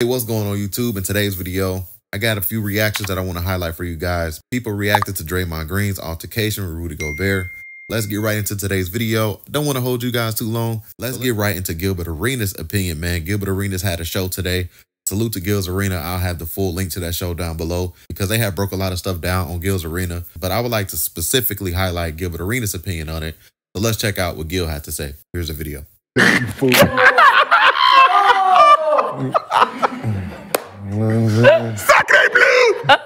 Hey, what's going on YouTube? In today's video, I got a few reactions that I want to highlight for you guys. People reacted to Draymond Green's altercation with Rudy Gobert. Let's get right into today's video. Don't want to hold you guys too long. Let's get right into Gilbert Arenas' opinion, man. Gilbert Arenas had a show today. Salute to Gil's Arena. I'll have the full link to that show down below because they have broke a lot of stuff down on Gil's Arena. But I would like to specifically highlight Gilbert Arenas' opinion on it. So let's check out what Gil had to say. Here's the video. Sacre blue!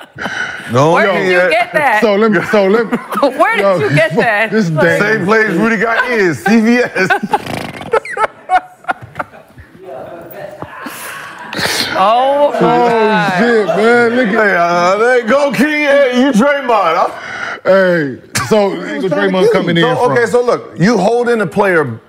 No, Where yo, did you yeah. get that? So let me. So let me. Where did yo, you get that? This damn. Same place Rudy got his, CVS. oh my Oh shit, man! Look at. hey, uh, there go King. Hey, you Draymond. huh? Hey, so Draymond coming in. So, okay, from. so look, you holding a player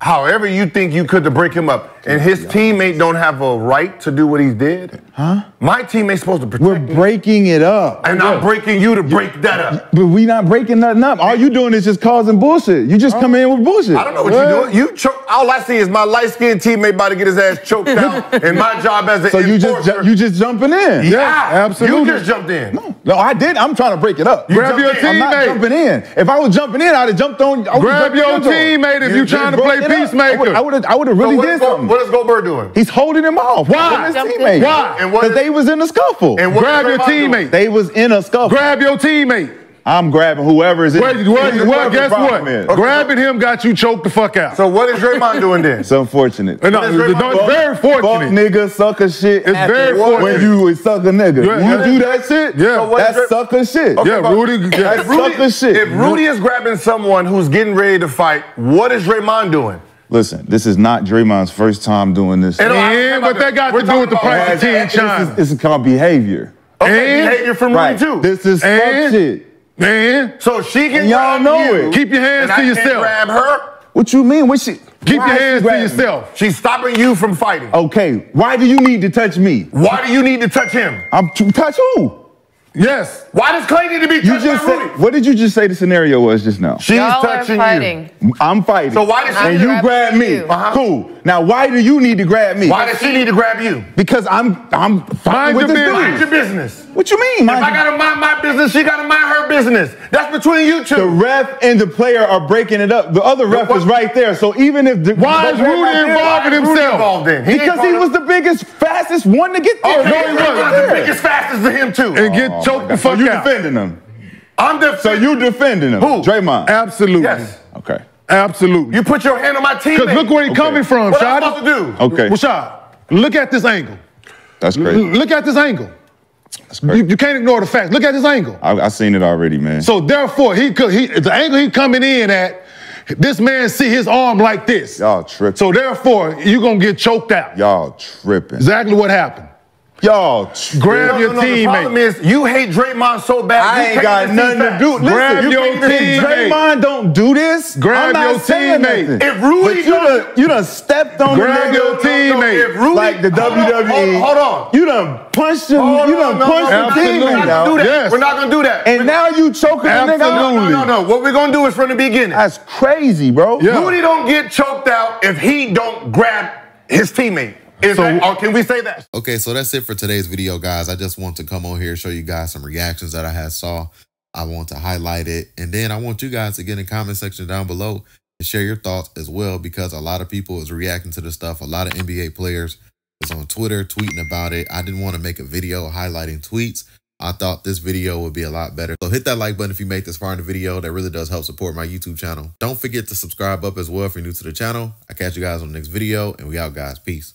however you think you could to break him up, and his teammate don't have a right to do what he did. Huh? My teammate's supposed to protect We're me, breaking it up. and I'm breaking you to break that up. But we not breaking nothing up. All you doing is just causing bullshit. You just come in with bullshit. I don't know what What? you're doing. You choke. All I see is my light skinned teammate about to get his ass choked out, and my job as an So you just ju- you just jumping in. yeah, absolutely. You just jumped in. No, I did. I'm trying to break it up. Grab jumped your in. I'm not jumping in. If I was jumping in, I'd have jumped on. Grab your teammate if You you trying to play it up. I peacemaker. I would have. I would have So really what, did something. What is Gobert doing? He's holding him off. Why? His teammate. Why? And what Because they was in a scuffle. And what Grab your Draymond doing? teammate. they was in a scuffle. Grab your teammate. I'm grabbing whoever is in. Well, well, whoever guess what? problem is. Grabbing him got you choked the fuck out. So what is Draymond doing then? It's unfortunate. No, What is no, it's very Fuck nigga, sucker shit. It's happens very when you is sucker nigga. Yeah, you do that shit. Yeah. So that's Dray- sucker shit. Okay, Yeah, Rudy- yeah. That's Rudy, sucker shit. if Rudy is grabbing someone who's getting ready to fight, what is Draymond doing? Listen, this is not Draymond's first time doing this. And I- Yeah, but that got We're to do with the talking about- price of tea in This is, this is called behavior. Okay, And- behavior from Right. Rudy too. This is fuck And- shit. Man, so she can And y'all grab know you, it. keep your hands and to I can't yourself. grab her. What you mean? What she? Keep why your hands to grabbing me? yourself. She's stopping you from fighting. Okay, why do you need to touch me? Why do you need to touch him? I'm to touch who? Yes. Why does Klay need to be You touched just by said. Rudy? What did you just say the scenario was just now? She's Y'all are touching fighting. I'm fighting. So why does she- and I'm you grabbing grab me? you. Uh-huh. Cool. Now why do you need to grab me? Why does she need to grab you? Because I'm I'm fighting Mind with your this business. Mind dude. your business. What you mean? If Mind I your- gotta mind my business, she gotta mind her business. That's between you two. the ref and the player are breaking it up. The other ref what- is right there. So even if the Why is the Rudy right there- involved in Why is Rudy himself? involved then? He Because he of- was the biggest, fastest one to get oh, there. Okay, No, he wasn't. The biggest, fastest to him too. And get oh, choked the So fuck you out. defending him. I'm the So you defending him. Who? Draymond. Absolutely. Yes. Okay. Absolutely. You put your hand on my teammate. Because look where he Okay. coming from, What I'm Shadi. supposed to do? Okay. Rashad, look at this angle. That's crazy. Look at this angle. That's You, crazy. you can't ignore the fact. Look at this angle. I, I seen it already, man. So therefore, he could he the angle he coming in at, this man see his arm like this. Y'all tripping. So therefore, you gonna get choked out. Y'all tripping. Exactly what happened. Y'all. Grab No, your no, no, The problem teammate. is you hate Draymond so bad. I you ain't got nothing to do. Listen, Grab you your can't teammate. Draymond don't do this. Grab I'm not your saying teammate. If Rudy but you don't- done, you done stepped on Grab the nigga. your teammate. If Rudy, like the hold on, WWE. Hold, hold on. You done punched him. Hold you done no, punched no, the we're teammate not gonna do that. Yes. We're not gonna do that. And now you choking the nigga no, out. no, no, no. What we're gonna do is from the beginning. That's crazy, bro. Yeah. Rudy don't get choked out if he don't grab his teammate. Is So- that, or can we say that? Okay, so that's it for today's video, guys. I just want to come on here show you guys some reactions that I had saw. I want to highlight it, and then I want you guys to get in the comment section down below and share your thoughts as well, because a lot of people is reacting to this stuff. A lot of NBA players is on Twitter tweeting about it. I didn't want to make a video highlighting tweets. I thought this video would be a lot better. So hit that like button if you made this far in the video. That really does help support my YouTube channel. Don't forget to subscribe up as well if you're new to the channel. I catch you guys on the next video, and we out, guys. Peace.